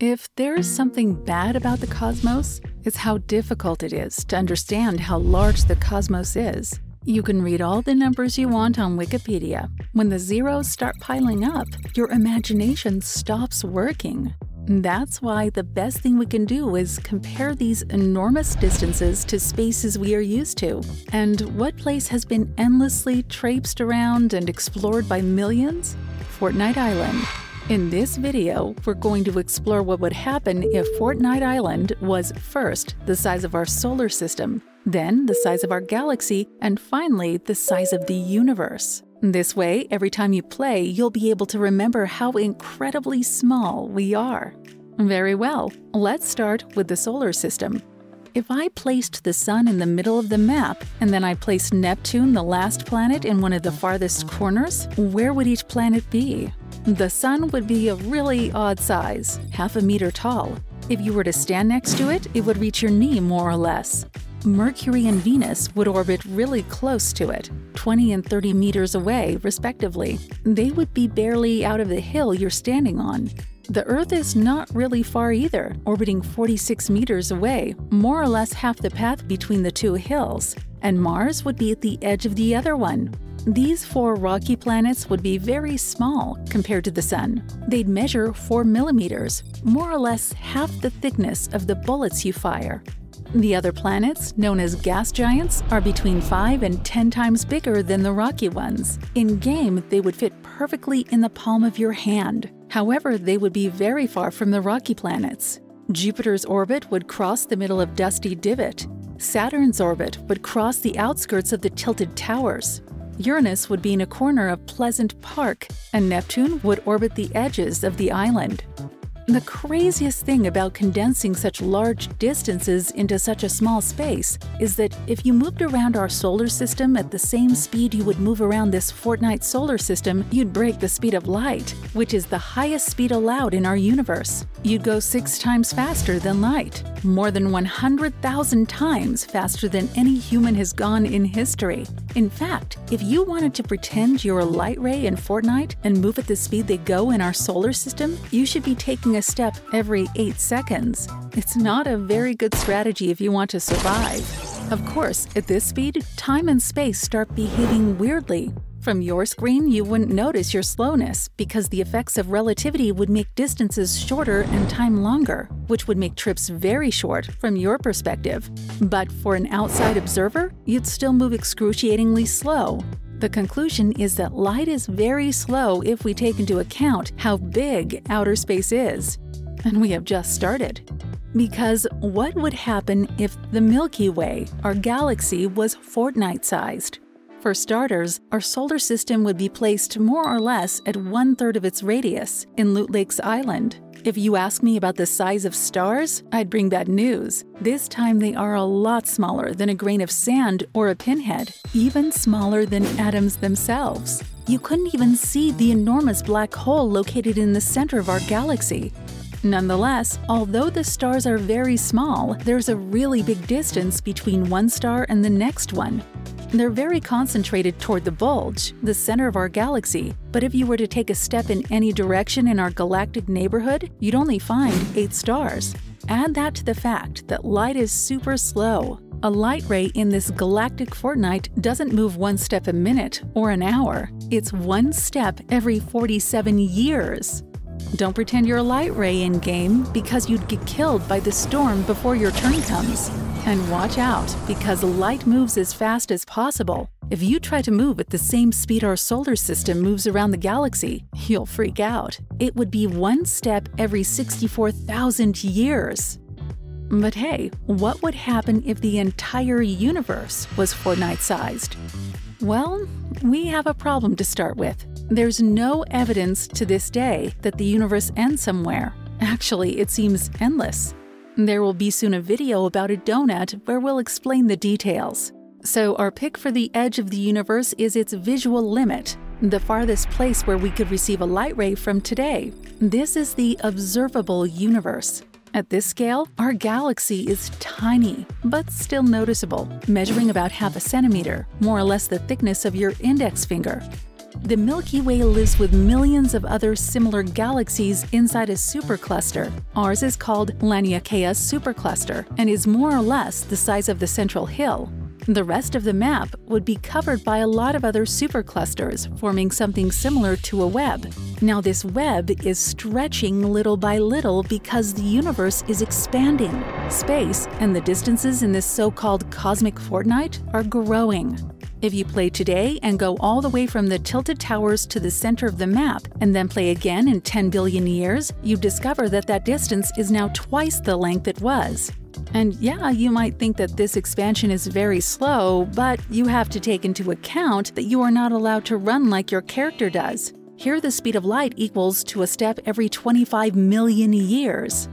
If there is something bad about the cosmos, it's how difficult it is to understand how large the cosmos is. You can read all the numbers you want on Wikipedia. When the zeros start piling up, your imagination stops working. That's why the best thing we can do is compare these enormous distances to spaces we are used to. And what place has been endlessly traipsed around and explored by millions? Fortnite Island. In this video, we're going to explore what would happen if Fortnite Island was first the size of our solar system, then the size of our galaxy, and finally the size of the universe. This way, every time you play, you'll be able to remember how incredibly small we are. Very well, let's start with the solar system. If I placed the Sun in the middle of the map, and then I placed Neptune, the last planet, in one of the farthest corners, where would each planet be? The Sun would be a really odd size, half a meter tall. If you were to stand next to it, it would reach your knee more or less. Mercury and Venus would orbit really close to it, 20 and 30 meters away, respectively. They would be barely out of the hill you're standing on. The Earth is not really far either, orbiting 46 meters away, more or less half the path between the two hills. And Mars would be at the edge of the other one, these four rocky planets would be very small compared to the Sun. They'd measure 4 millimeters, more or less half the thickness of the bullets you fire. The other planets, known as gas giants, are between 5 and 10 times bigger than the rocky ones. In game, they would fit perfectly in the palm of your hand. However, they would be very far from the rocky planets. Jupiter's orbit would cross the middle of Dusty Divot. Saturn's orbit would cross the outskirts of the Tilted Towers. Uranus would be in a corner of Pleasant Park, and Neptune would orbit the edges of the island. The craziest thing about condensing such large distances into such a small space is that if you moved around our solar system at the same speed you would move around this Fortnite solar system, you'd break the speed of light, which is the highest speed allowed in our universe. You'd go six times faster than light, more than 100,000 times faster than any human has gone in history. In fact, if you wanted to pretend you're a light ray in Fortnite and move at the speed they go in our solar system, you should be taking a step every 8 seconds. It's not a very good strategy if you want to survive. Of course, at this speed, time and space start behaving weirdly. From your screen, you wouldn't notice your slowness because the effects of relativity would make distances shorter and time longer, which would make trips very short from your perspective. But for an outside observer, you'd still move excruciatingly slow. The conclusion is that light is very slow if we take into account how big outer space is. And we have just started. Because what would happen if the Milky Way, our galaxy, was Fortnite sized? For starters, our solar system would be placed more or less at one third of its radius in Loot Lakes Island. If you ask me about the size of stars, I'd bring bad news. This time they are a lot smaller than a grain of sand or a pinhead, even smaller than atoms themselves. You couldn't even see the enormous black hole located in the center of our galaxy. Nonetheless, although the stars are very small, there's a really big distance between one star and the next one. They're very concentrated toward the bulge, the center of our galaxy, but if you were to take a step in any direction in our galactic neighborhood, you'd only find 8 stars. Add that to the fact that light is super slow. A light ray in this galactic Fortnite doesn't move one step a minute or an hour. It's one step every 47 years. Don't pretend you're a light ray in game because you'd get killed by the storm before your turn comes. And watch out, because light moves as fast as possible. If you try to move at the same speed our solar system moves around the galaxy, you'll freak out. It would be one step every 64,000 years. But hey, what would happen if the entire universe was Fortnite sized? Well, we have a problem to start with. There's no evidence to this day that the universe ends somewhere. Actually, it seems endless. There will be soon a video about a donut where we'll explain the details. So, our pick for the edge of the universe is its visual limit, the farthest place where we could receive a light ray from today. This is the observable universe. At this scale, our galaxy is tiny, but still noticeable, measuring about half a centimeter, more or less the thickness of your index finger. The Milky Way lives with millions of other similar galaxies inside a supercluster. Ours is called Laniakea supercluster and is more or less the size of the Central Hill. The rest of the map would be covered by a lot of other superclusters, forming something similar to a web. Now, this web is stretching little by little because the universe is expanding. Space and the distances in this so called cosmic Fortnite are growing. If you play today and go all the way from the tilted towers to the center of the map, and then play again in 10 billion years, you discover that that distance is now twice the length it was. And yeah, you might think that this expansion is very slow, but you have to take into account that you are not allowed to run like your character does. Here, the speed of light equals to a step every 25 million years.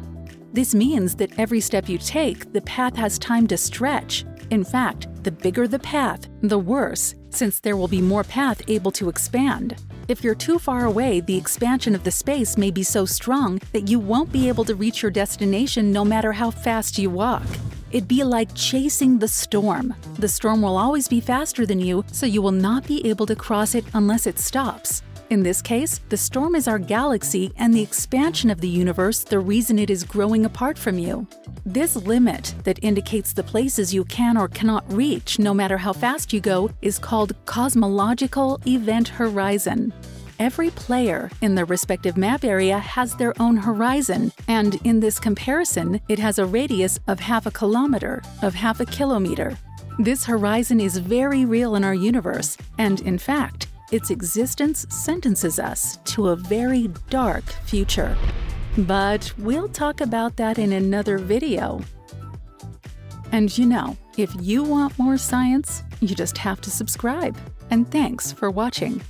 This means that every step you take, the path has time to stretch, in fact, the bigger the path, the worse, since there will be more path able to expand. If you're too far away, the expansion of the space may be so strong that you won't be able to reach your destination no matter how fast you walk. It'd be like chasing the storm. The storm will always be faster than you, so you will not be able to cross it unless it stops. In this case, the storm is our galaxy and the expansion of the universe the reason it is growing apart from you. This limit that indicates the places you can or cannot reach no matter how fast you go is called cosmological event horizon. Every player in their respective map area has their own horizon, and in this comparison, it has a radius of half a kilometer, of half a kilometer. This horizon is very real in our universe, and in fact, its existence sentences us to a very dark future. But we'll talk about that in another video. And you know, if you want more science, you just have to subscribe. And thanks for watching.